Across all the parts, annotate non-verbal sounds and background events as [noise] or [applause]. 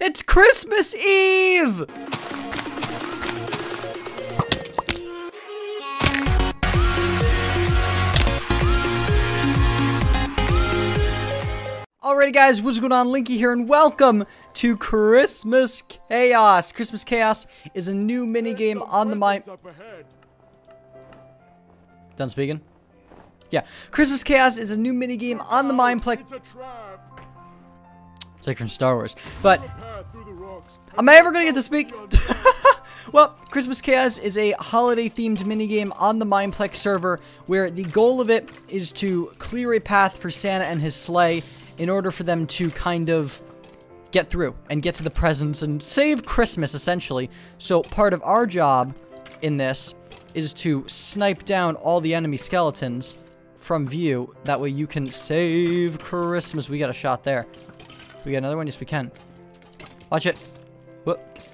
It's Christmas Eve! Alrighty guys, what's going on? Linky here and welcome to Christmas Chaos. Christmas Chaos is a new minigame on the mind. Done speaking? Yeah. Christmas Chaos is a new minigame on the Mineplex. It's like from Star Wars. But, am I ever going to get to speak? [laughs] well, Christmas Chaos is a holiday-themed minigame on the Mineplex server where the goal of it is to clear a path for Santa and his sleigh in order for them to kind of get through and get to the presents and save Christmas, essentially. So part of our job in this is to snipe down all the enemy skeletons from view. That way you can save Christmas. We got a shot there. We got another one? Yes, we can. Watch it.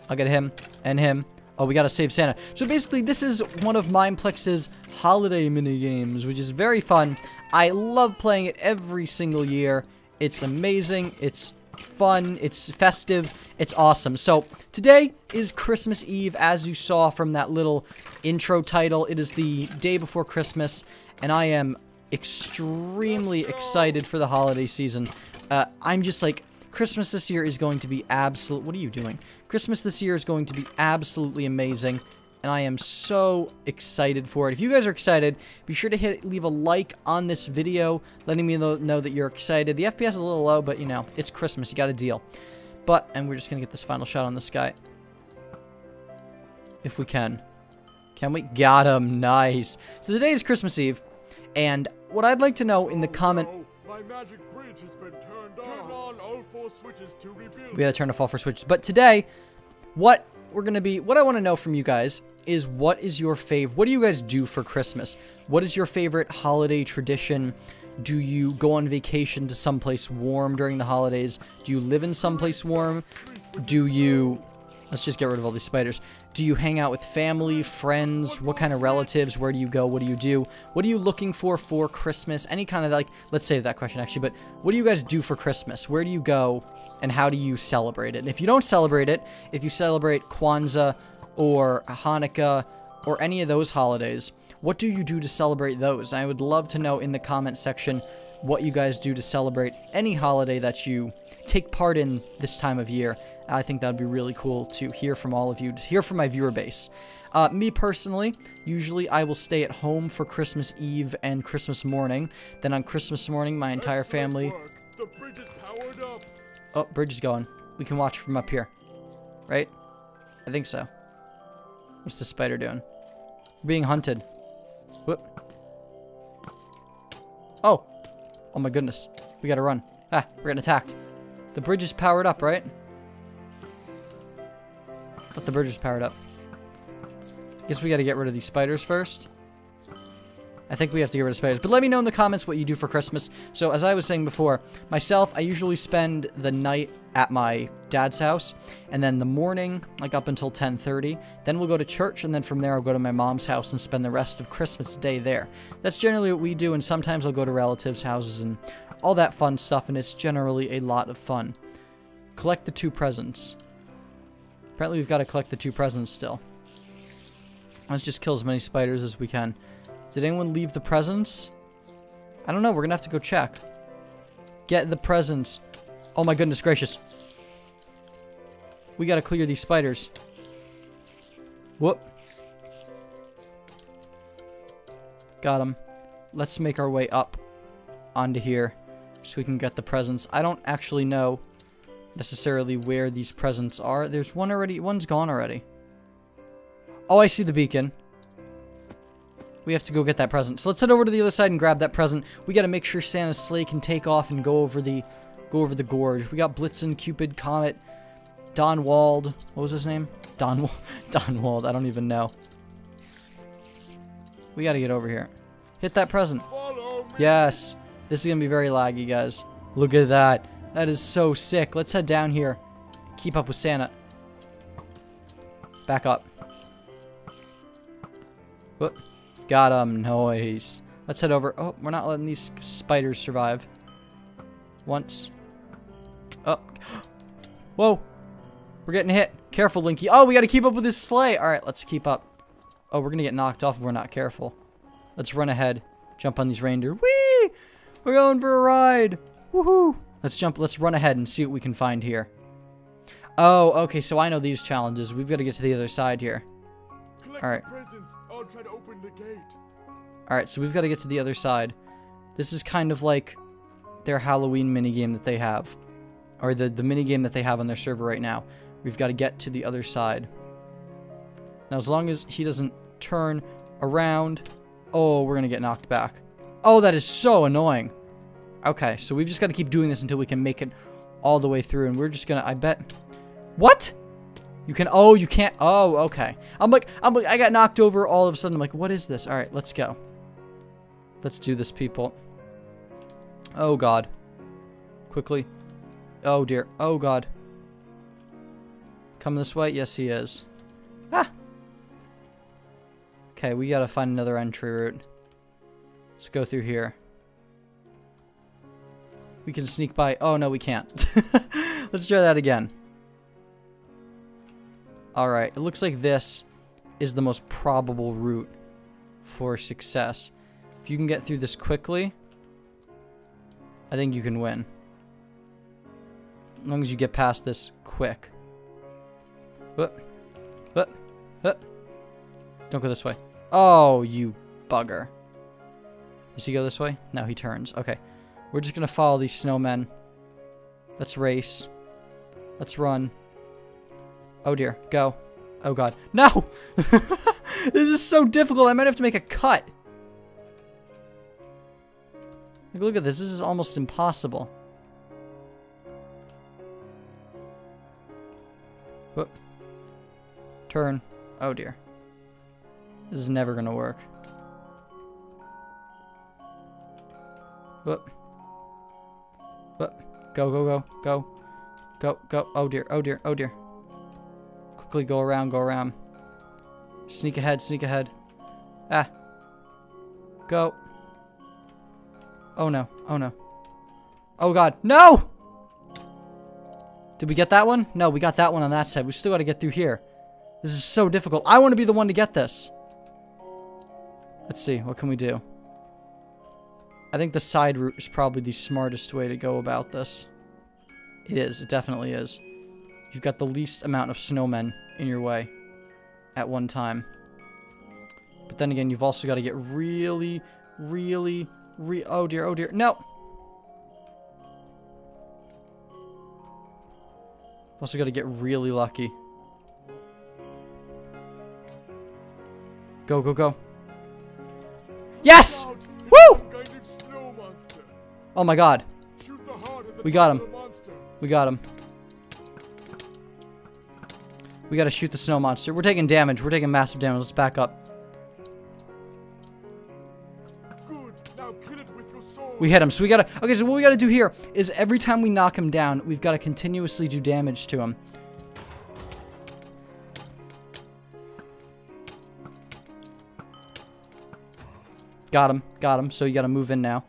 I'll get him and him. Oh, we gotta save Santa. So basically, this is one of Mineplex's holiday mini games, which is very fun. I love playing it every single year. It's amazing. It's fun. It's festive. It's awesome. So today is Christmas Eve, as you saw from that little intro title. It is the day before Christmas, and I am extremely excited for the holiday season. Uh, I'm just like, Christmas this year is going to be absolute. What are you doing? Christmas this year is going to be absolutely amazing, and I am so excited for it. If you guys are excited, be sure to hit leave a like on this video, letting me know, that you're excited. The FPS is a little low, but you know, it's Christmas. You got a deal. But, and we're just to get this final shot on this guy. If we can. Can we? Got him. Nice. So today is Christmas Eve, and what I'd like to know in the comment... My magic bridge has been turned on. Turn on all four switches to rebuild. We gotta turn off all four switches. But today, what we're gonna be, what I want to know from you guys is what is your fave? What do you guys do for Christmas? What is your favorite holiday tradition? Do you go on vacation to someplace warm during the holidays? Do you live in someplace warm? Do you... Let's just get rid of all these spiders. Do you hang out with family, friends? What kind of relatives? Where do you go? What do you do? What are you looking for for Christmas? Any kind of like, let's save that question actually, but what do you guys do for Christmas? Where do you go and how do you celebrate it? And if you don't celebrate it, if you celebrate Kwanzaa or Hanukkah or any of those holidays, what do you do to celebrate those? I would love to know in the comment section what you guys do to celebrate any holiday that you take part in this time of year. I think that would be really cool to hear from all of you, to hear from my viewer base. Uh, me personally, usually I will stay at home for Christmas Eve and Christmas morning. Then on Christmas morning, my entire family... The bridge is powered up. Oh, bridge is going. We can watch from up here. Right? I think so. What's the spider doing? We're being hunted. Whoop. Oh. Oh my goodness. We gotta run. Ah, we're getting attacked. The bridge is powered up, right? But the bridge is powered up. Guess we gotta get rid of these spiders first. I think we have to get rid of spiders. But let me know in the comments what you do for Christmas. So, as I was saying before, myself, I usually spend the night at my dad's house. And then the morning, like up until 10.30. Then we'll go to church. And then from there, I'll go to my mom's house and spend the rest of Christmas Day there. That's generally what we do. And sometimes I'll go to relatives' houses and all that fun stuff. And it's generally a lot of fun. Collect the two presents. Apparently, we've got to collect the two presents still. Let's just kill as many spiders as we can. Did anyone leave the presents? I don't know. We're going to have to go check. Get the presents. Oh my goodness gracious. We got to clear these spiders. Whoop. Got them. Let's make our way up onto here so we can get the presents. I don't actually know necessarily where these presents are. There's one already. One's gone already. Oh, I see the beacon. We have to go get that present. So let's head over to the other side and grab that present. We got to make sure Santa's sleigh can take off and go over the go over the gorge. We got Blitzen, Cupid, Comet, Don Wald. What was his name? Don [laughs] Don Wald. I don't even know. We got to get over here. Hit that present. Yes. This is going to be very laggy, guys. Look at that. That is so sick. Let's head down here. Keep up with Santa. Back up. Whoop. Got him. Noise. Let's head over. Oh, we're not letting these spiders survive. Once. Oh. [gasps] Whoa. We're getting hit. Careful, Linky. Oh, we got to keep up with this sleigh. All right, let's keep up. Oh, we're going to get knocked off if we're not careful. Let's run ahead. Jump on these reindeer. Whee! We're going for a ride. Woohoo! Let's jump. Let's run ahead and see what we can find here. Oh, okay. So I know these challenges. We've got to get to the other side here. Collect All right. Presents. I'll try to open the gate. All right. so we've got to get to the other side. This is kind of like their Halloween minigame that they have. Or the, the minigame that they have on their server right now. We've got to get to the other side. Now, as long as he doesn't turn around... Oh, we're going to get knocked back. Oh, that is so annoying. Okay, so we've just got to keep doing this until we can make it all the way through. And we're just going to... I bet... What? You can... Oh, you can't... Oh, okay. I'm like... I'm like... I got knocked over all of a sudden. I'm like, what is this? All right, let's go. Let's do this, people. Oh, God. Quickly. Oh, dear. Oh, God. Come this way? Yes, he is. Ah! Okay, we gotta find another entry route. Let's go through here. We can sneak by. Oh, no, we can't. [laughs] Let's try that again. Alright, it looks like this is the most probable route for success. If you can get through this quickly, I think you can win. As long as you get past this quick. What? What? What? Don't go this way. Oh, you bugger. Does he go this way? No, he turns. Okay. We're just going to follow these snowmen. Let's race. Let's run. Oh, dear. Go. Oh, God. No! [laughs] this is so difficult. I might have to make a cut. Like, look at this. This is almost impossible. Whoop. Turn. Oh dear. This is never gonna work. Whoop. Whoop. Go, go, go, go. Go, go. Oh dear, oh dear, oh dear. Quickly go around, go around. Sneak ahead, sneak ahead. Ah. Go. Oh no, oh no. Oh god, no! Did we get that one? No, we got that one on that side. We still got to get through here. This is so difficult. I want to be the one to get this. Let's see. What can we do? I think the side route is probably the smartest way to go about this. It is. It definitely is. You've got the least amount of snowmen in your way at one time. But then again, you've also got to get really, really, re- Oh dear, oh dear. No! Also got to get really lucky. Go, go, go. Yes! Oh my god. We got him. We got him. We gotta shoot the snow monster. We're taking damage. We're taking massive damage. Let's back up. We hit him. So we gotta... Okay, so what we gotta do here is every time we knock him down, we've gotta continuously do damage to him. Got him. Got him. So you gotta move in now.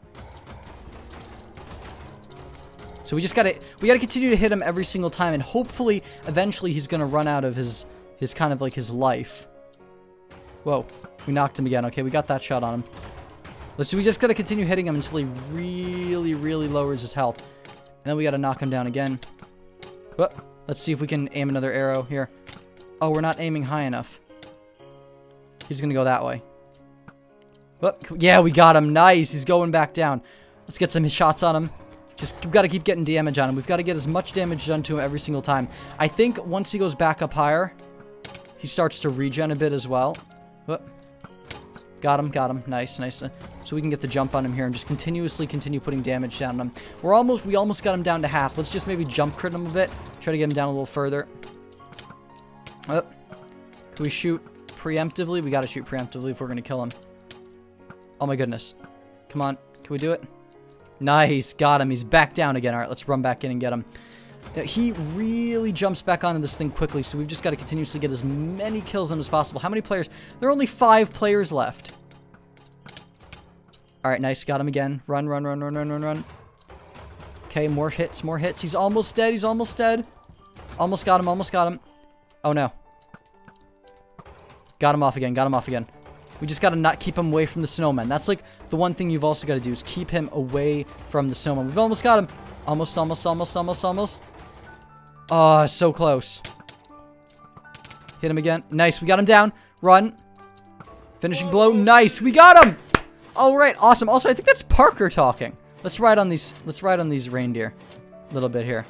So we just gotta... We gotta continue to hit him every single time, and hopefully, eventually, he's gonna run out of his... His kind of like his life. Whoa. We knocked him again. Okay, we got that shot on him. Let's. We just gotta continue hitting him until he really, really lowers his health, and then we gotta knock him down again. Whoop. Let's see if we can aim another arrow here. Oh, we're not aiming high enough. He's gonna go that way. Yeah, we got him. Nice. He's going back down. Let's get some shots on him. Just we've got to keep getting damage on him. We've got to get as much damage done to him every single time. I think once he goes back up higher, he starts to regen a bit as well. Whoop. Got him, got him. Nice, nice. Uh, so we can get the jump on him here and just continuously continue putting damage down on him. We're almost, we almost got him down to half. Let's just maybe jump crit him a bit. Try to get him down a little further. Can we shoot preemptively? We got to shoot preemptively if we're going to kill him. Oh my goodness. Come on. Can we do it? Nice. Got him. He's back down again. All right, let's run back in and get him. Now, he really jumps back onto this thing quickly, so we've just got to continuously get as many kills him as possible. How many players? There are only five players left. All right, nice. Got him again. Run, run, run, run, run, run, run. Okay, more hits, more hits. He's almost dead. He's almost dead. Almost got him, almost got him. Oh no. Got him off again, got him off again. We just gotta not keep him away from the snowman. That's like the one thing you've also gotta do is keep him away from the snowman. We've almost got him. Almost, almost, almost, almost, almost. Oh, so close. Hit him again. Nice, we got him down. Run. Finishing blow. Nice, we got him! All right, awesome. Also, I think that's Parker talking. Let's ride on these, let's ride on these reindeer. A little bit here.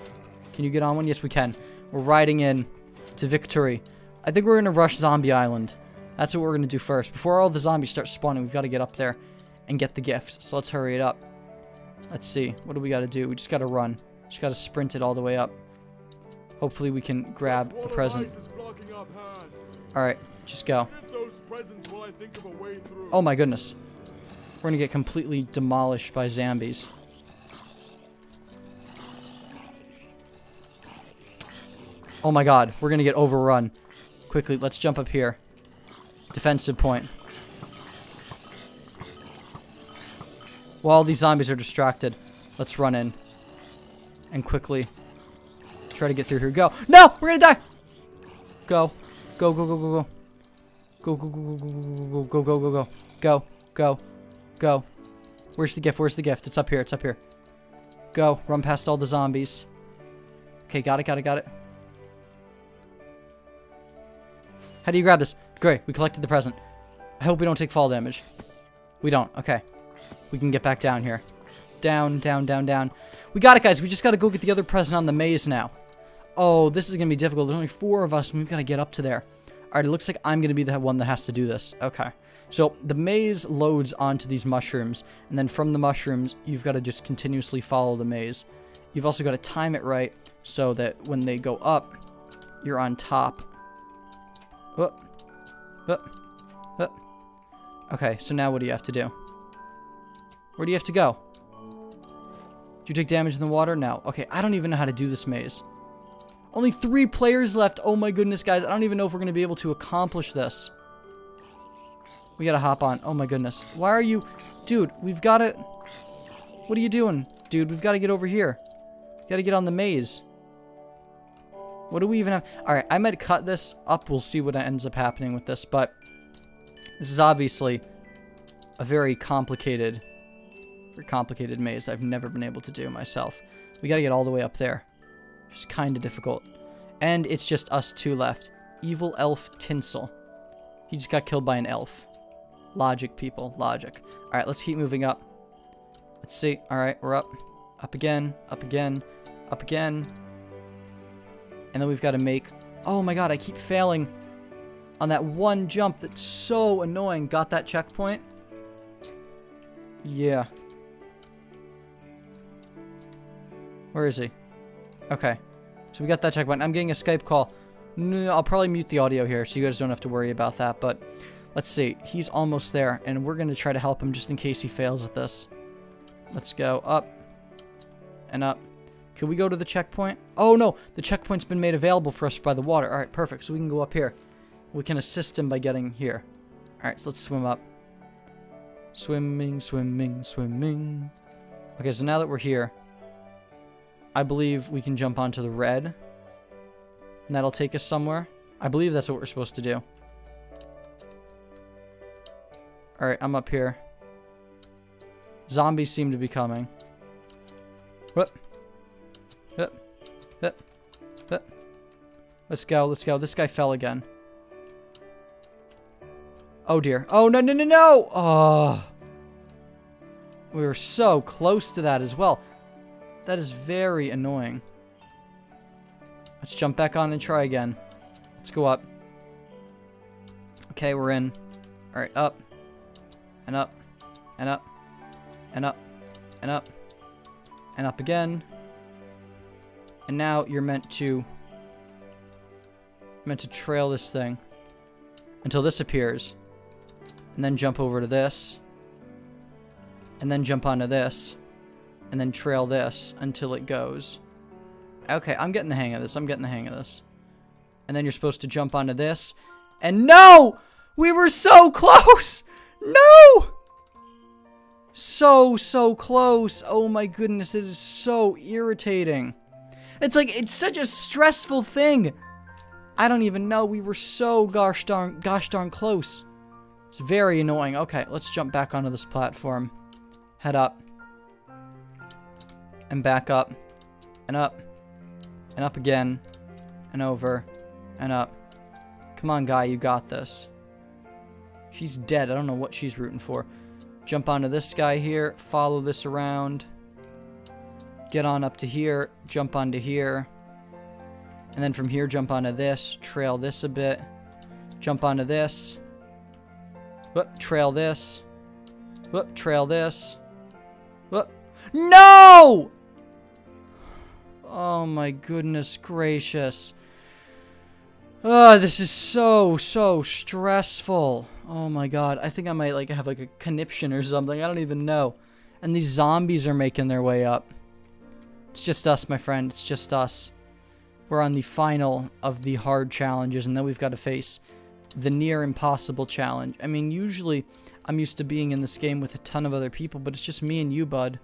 Can you get on one? Yes, we can. We're riding in to victory. I think we're to rush Zombie Island. That's what we're going to do first. Before all the zombies start spawning, we've got to get up there and get the gift. So let's hurry it up. Let's see. What do we got to do? We just got to run. Just got to sprint it all the way up. Hopefully we can grab the present. Alright, just go. Oh my goodness. We're going to get completely demolished by zombies. Oh my god, we're going to get overrun. Quickly, let's jump up here. Defensive point. While these zombies are distracted, let's run in. And quickly try to get through here. Go. No! We're gonna die! Go. Go, go, go, go, go. Go, go, go, go, go, go, go, go, go, go. Go, go, go. Where's the gift? Where's the gift? It's up here. It's up here. Go. Run past all the zombies. Okay, got it, got it, got it. How do you grab this? Great, we collected the present. I hope we don't take fall damage. We don't. Okay. We can get back down here. Down, down, down, down. We got it, guys. We just got to go get the other present on the maze now. Oh, this is going to be difficult. There's only four of us, and we've got to get up to there. All right, it looks like I'm going to be the one that has to do this. Okay. So the maze loads onto these mushrooms, and then from the mushrooms, you've got to just continuously follow the maze. You've also got to time it right so that when they go up, you're on top. Okay, so now what do you have to do? Where do you have to go? Do you take damage in the water? No. Okay, I don't even know how to do this maze. Only three players left. Oh my goodness, guys. I don't even know if we're going to be able to accomplish this. We got to hop on. Oh my goodness. Why are you... Dude, we've got to... What are you doing? Dude, we've got to get over here. Got to get on the maze. What do we even have? Alright, I might cut this up. We'll see what ends up happening with this. But this is obviously a very complicated, very complicated maze I've never been able to do myself. We got to get all the way up there. It's kind of difficult. And it's just us two left. Evil Elf Tinsel. He just got killed by an elf. Logic, people. Logic. Alright, let's keep moving up. Let's see. Alright, we're up. Up again. Up again. Up again. And then we've got to make... Oh my god, I keep failing on that one jump that's so annoying. Got that checkpoint? Yeah. Where is he? Okay. So we got that checkpoint. I'm getting a Skype call. No, I'll probably mute the audio here so you guys don't have to worry about that. But let's see. He's almost there. And we're going to try to help him just in case he fails at this. Let's go up and up. Can we go to the checkpoint? Oh, no. The checkpoint's been made available for us by the water. All right, perfect. So we can go up here. We can assist him by getting here. All right, so let's swim up. Swimming, swimming, swimming. Okay, so now that we're here, I believe we can jump onto the red. And that'll take us somewhere. I believe that's what we're supposed to do. Alright, I'm up here. Zombies seem to be coming. What? What? What? What? Let's go, let's go. This guy fell again. Oh dear. Oh, no, no, no, no! Oh. We were so close to that as well. That is very annoying. Let's jump back on and try again. Let's go up. Okay, we're in. Alright, up. And up. And up. And up. And up. And up again. And now you're meant to... Meant to trail this thing. Until this appears. And then jump over to this. And then jump onto this and then trail this until it goes. Okay, I'm getting the hang of this. I'm getting the hang of this. And then you're supposed to jump onto this. And no! We were so close! No! So, so close. Oh my goodness, it is so irritating. It's like, it's such a stressful thing. I don't even know. We were so gosh darn, gosh darn close. It's very annoying. Okay, let's jump back onto this platform. Head up. And back up. And up. And up again. And over. And up. Come on, guy, you got this. She's dead. I don't know what she's rooting for. Jump onto this guy here. Follow this around. Get on up to here. Jump onto here. And then from here, jump onto this. Trail this a bit. Jump onto this. Whoop, trail this. Whoop, trail this. Whoop. No! Oh my goodness gracious. Oh, this is so, so stressful. Oh my god. I think I might like have like a conniption or something. I don't even know. And these zombies are making their way up. It's just us, my friend. It's just us. We're on the final of the hard challenges, and then we've got to face the near impossible challenge. I mean, usually I'm used to being in this game with a ton of other people, but it's just me and you, bud.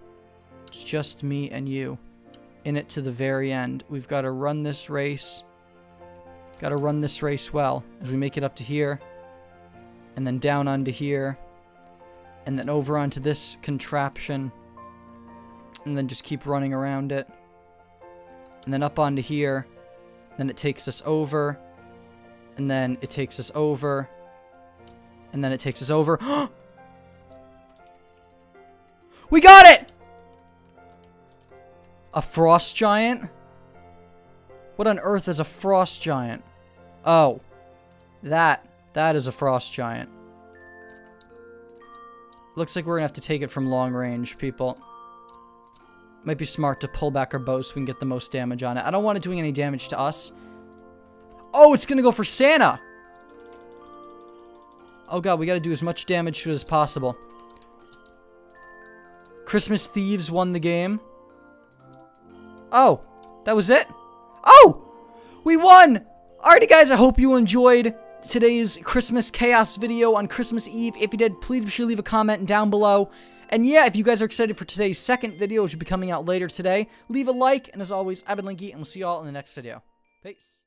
It's just me and you. In it to the very end. We've got to run this race. Got to run this race well as we make it up to here. And then down onto here. And then over onto this contraption. And then just keep running around it. And then up onto here. Then it takes us over. And then it takes us over. And then it takes us over. [gasps] we got it! A frost giant? What on earth is a frost giant? Oh. That. That is a frost giant. Looks like we're gonna have to take it from long range, people. Might be smart to pull back our bow so we can get the most damage on it. I don't want it doing any damage to us. Oh, it's gonna go for Santa! Oh god, we gotta do as much damage to it as possible. Christmas Thieves won the game. Oh, that was it? Oh! We won! Alrighty guys, I hope you enjoyed today's Christmas Chaos video on Christmas Eve. If you did, please be sure to leave a comment down below. And yeah, if you guys are excited for today's second video, which will be coming out later today, leave a like. And as always, I've been Linky, and we'll see you all in the next video. Peace.